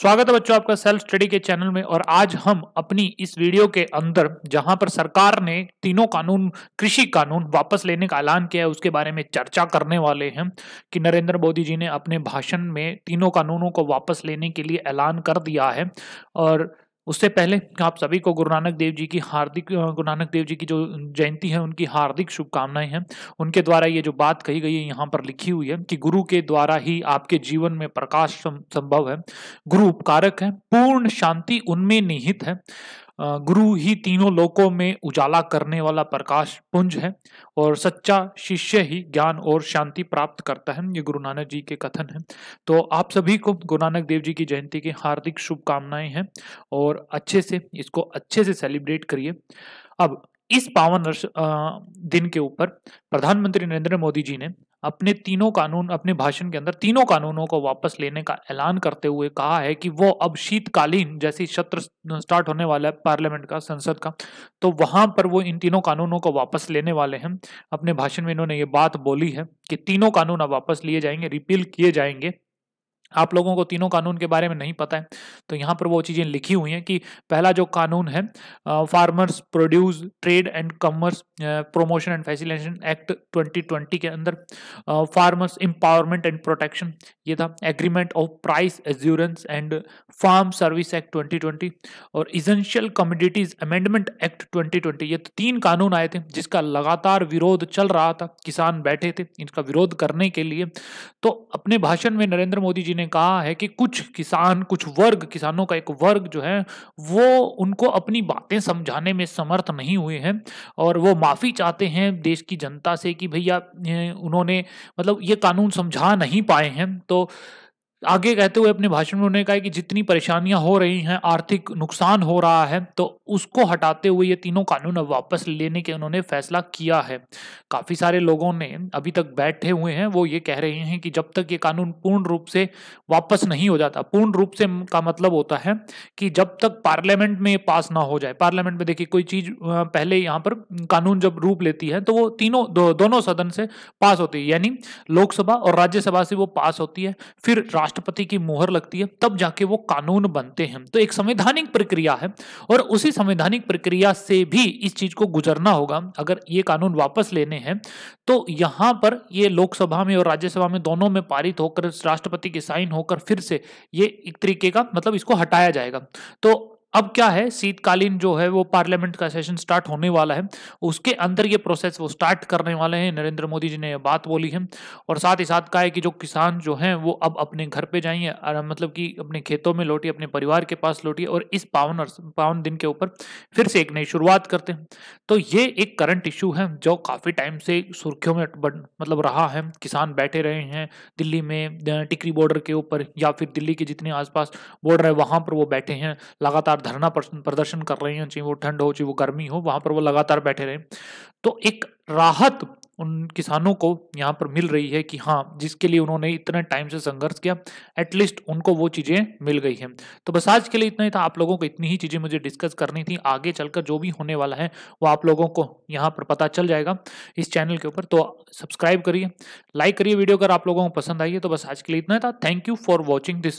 स्वागत है बच्चों आपका सेल्फ स्टडी के चैनल में और आज हम अपनी इस वीडियो के अंदर, जहाँ पर सरकार ने तीनों कानून, कृषि कानून वापस लेने का ऐलान किया है, उसके बारे में चर्चा करने वाले हैं कि नरेंद्र मोदी जी ने अपने भाषण में तीनों कानूनों को वापस लेने के लिए ऐलान कर दिया है और उससे पहले आप सभी को गुरु नानक देव जी की हार्दिक गुरु नानक देव जी की जो जयंती है, उनकी हार्दिक शुभकामनाएँ हैं। उनके द्वारा ये जो बात कही गई है, यहाँ पर लिखी हुई है कि गुरु के द्वारा ही आपके जीवन में प्रकाश संभव है। गुरु उपकारक है, पूर्ण शांति उनमें निहित है। गुरु ही तीनों लोकों में उजाला करने वाला प्रकाश पुंज है और सच्चा शिष्य ही ज्ञान और शांति प्राप्त करता है। ये गुरु नानक जी के कथन है। तो आप सभी को गुरु नानक देव जी की जयंती की हार्दिक शुभकामनाएँ हैं और अच्छे से इसको अच्छे से सेलिब्रेट करिए। अब इस पावन दिन के ऊपर प्रधानमंत्री नरेंद्र मोदी जी ने अपने तीनों कानून, अपने भाषण के अंदर तीनों कानूनों को वापस लेने का ऐलान करते हुए कहा है कि वो अब शीतकालीन, जैसे सत्र स्टार्ट होने वाला है पार्लियामेंट का, संसद का तो वहाँ पर वो इन तीनों कानूनों को वापस लेने वाले हैं। अपने भाषण में इन्होंने ये बात बोली है कि तीनों कानून अब वापस लिए जाएँगे रिपील किए जाएँगे। आप लोगों को तीनों कानून के बारे में नहीं पता है। तो यहाँ पर वो चीज़ें लिखी हुई हैं कि पहला जो कानून है farmers produce trade and commerce promotion and facilitation act 2020 के अंदर फार्मर्स एम्पावरमेंट एंड प्रोटेक्शन ये था। Agreement of price assurance and farm service act 2020 और इजेंशियल कम्युनिटीज अमेंडमेंट एक्ट 2020 ये तो तीन कानून आए थे जिसका लगातार विरोध चल रहा था। किसान बैठे थे इनका विरोध करने के लिए। तो अपने भाषण में नरेंद्र मोदी जी ने कहा है कि कुछ किसान, कुछ वर्ग, किसानों का एक वर्ग जो है, वो उनको अपनी बातें समझाने में समर्थ नहीं हुए हैं और वो माफ़ी चाहते हैं देश की जनता से कि भैया उन्होंने मतलब ये कानून समझा नहीं पाए हैं। तो आगे कहते हुए अपने भाषण में उन्होंने कहा कि जितनी परेशानियाँ हो रही हैं आर्थिक नुकसान हो रहा है तो उसको हटाते हुए ये तीनों कानून अब वापस लेने के उन्होंने फैसला किया है। काफ़ी सारे लोगों ने अभी तक बैठे हुए हैं वो ये कह रहे हैं कि जब तक ये कानून पूर्ण रूप से वापस नहीं हो जाता पूर्ण रूप से का मतलब होता है कि जब तक पार्लियामेंट में पास ना हो जाए पार्लियामेंट में देखिए कोई चीज़ पहले यहाँ पर कानून जब रूप लेती है तो वो तीनों दो, दोनों सदन से पास होती है यानी लोकसभा और राज्यसभा से वो पास होती है फिर राष्ट्रपति की मुहर लगती है, तब जाके वो कानून बनते हैं। तो एक संवैधानिक प्रक्रिया है और उसी संवैधानिक प्रक्रिया से भी इस चीज़ को गुजरना होगा। अगर ये कानून वापस लेने हैं तो यहाँ पर ये लोकसभा में और राज्यसभा में दोनों में पारित होकर, राष्ट्रपति के साइन होकर फिर से ये एक तरीके का मतलब इसको हटाया जाएगा। तो अब क्या है? शीतकालीन जो है, वो पार्लियामेंट का सेशन स्टार्ट होने वाला है। उसके अंदर ये प्रोसेस वो स्टार्ट करने वाले हैं। नरेंद्र मोदी जी ने ये बात बोली है। और साथ ही साथ कहा है कि जो किसान जो हैं, वो अब अपने घर पे जाइए मतलब कि अपने खेतों में लौटिए, अपने परिवार के पास लौटिए और इस पावन पावन दिन के ऊपर फिर से एक नई शुरुआत करते हैं। तो ये एक करंट इशू है, जो काफ़ी टाइम से सुर्खियों में मतलब रहा है। किसान बैठे रहे हैं दिल्ली में टिकरी बॉर्डर के ऊपर या फिर दिल्ली के जितने आसपास बॉर्डर है, वहाँ पर वो बैठे हैं। लगातार धरना प्रदर्शन कर रही हैं, चाहे वो ठंड हो, चाहे वो गर्मी हो, वहाँ पर वो लगातार बैठे रहे। तो एक राहत उन किसानों को यहाँ पर मिल रही है कि हाँ जिसके लिए उन्होंने इतने टाइम से संघर्ष किया एटलीस्ट उनको वो चीज़ें मिल गई हैं। तो बस आज के लिए इतना ही था। आप लोगों को इतनी ही चीज़ें मुझे डिस्कस करनी थी। आगे चलकर जो भी होने वाला है, वो आप लोगों को यहाँ पर पता चल जाएगा इस चैनल के ऊपर। तो सब्सक्राइब करिए लाइक करिए वीडियो अगर आप लोगों को पसंद आई है तो बस आज के लिए इतना ही था। Thank you for watching this